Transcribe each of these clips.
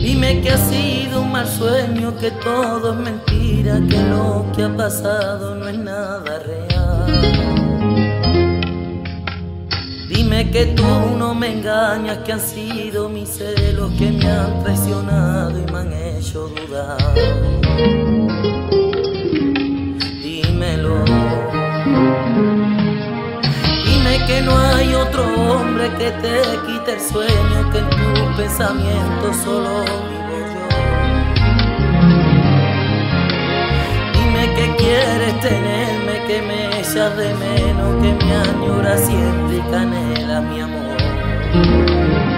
Dime que ha sido un mal sueño, que todo es mentira, que lo que ha pasado no es nada real. Dime que tú no me engañas, que han sido mis celos que me han traicionado y me han hecho dudar. Otro hombre que te quite el sueño, que en tu pensamiento solo vivo yo. Dime que quieres tenerme, que me echas de menos, que me añora siempre y canela mi amor.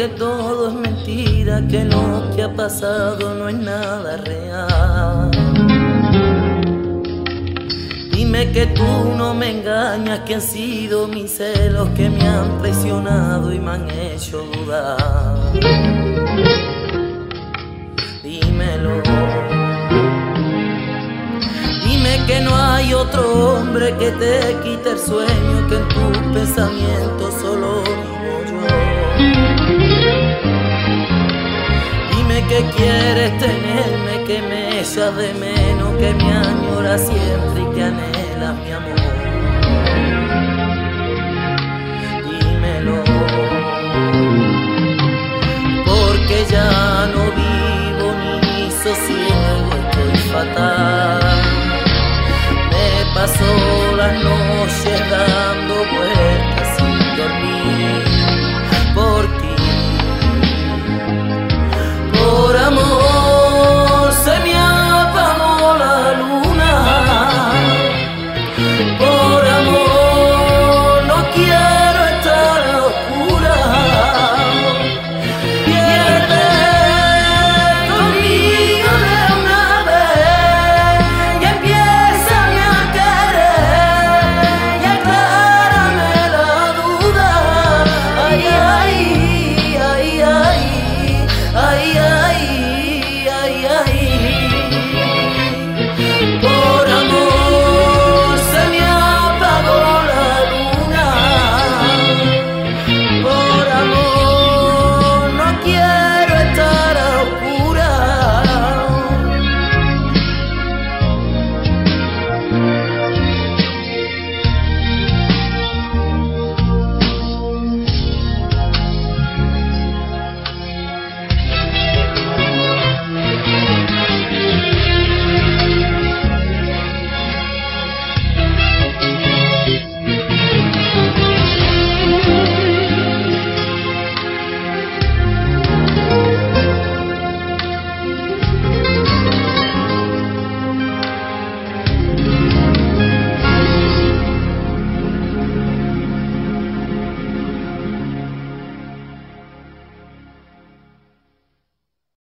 Que todo es mentira, que lo que ha pasado no es nada real. Dime que tú no me engañas, que han sido mis celos que me han traicionado y me han hecho dudar. Dímelo. Dime que no hay otro hombre que te quite el sueño, que en tu pensamiento solo que quieres tenerme, que me echas de menos, que me añoras siempre y que anhelas mi amor. Dímelo, porque ya no vivo ni sosiego, estoy fatal. Me pasó las noches.